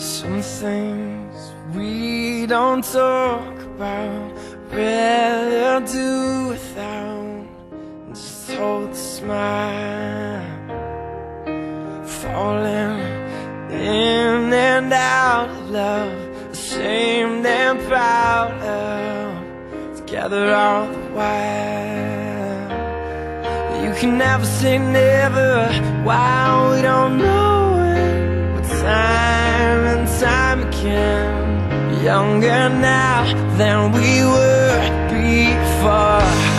things we don't talk about. Rather do without. Just hold the smile. Falling in and out of love. Ashamed and proud of. Together all the while. You can never say never. Why we don't know time and time again. Younger now than we were before.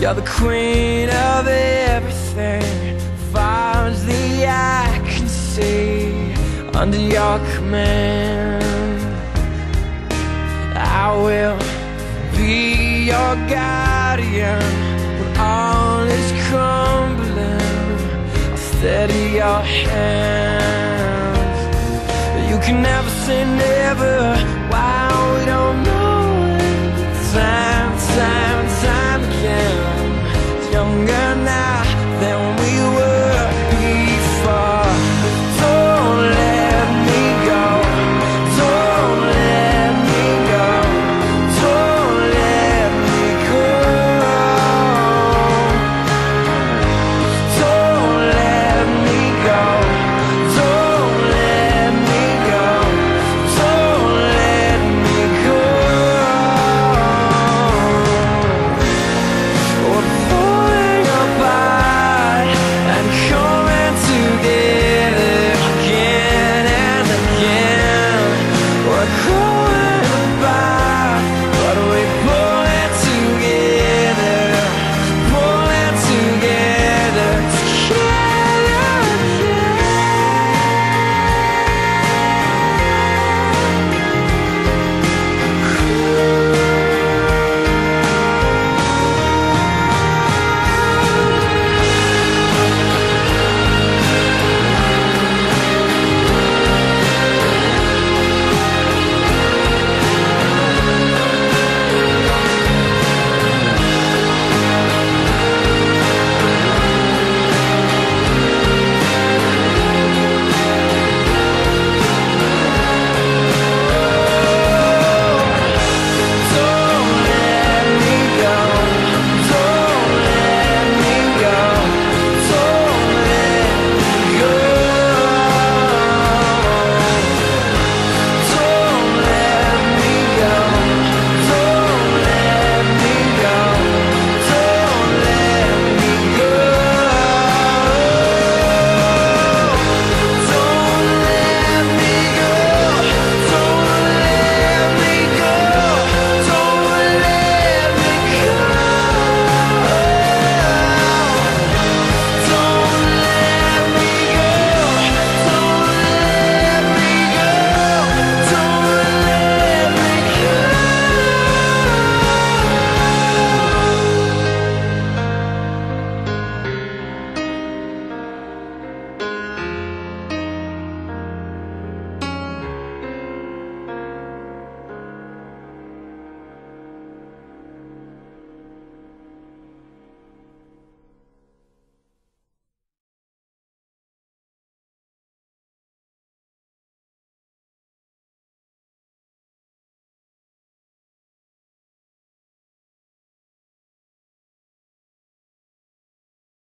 You're the queen of everything. Far as the eye can see, under your command, I will be your guardian when all is crumbling. I'll steady your hands. You can never say never. Why we don't know it. Time,